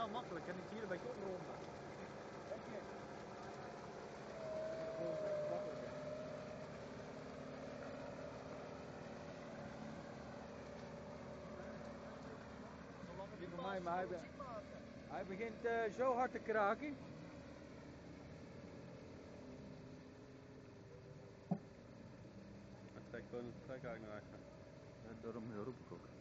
wel makkelijk en ik hier een beetje opronden. Kijk. Niet van mij, maar hij, be- hij begint uh, zo hard te kraken. Hij trekt gewoon een trek eigenlijk naar achter. Daarom roep ik ook.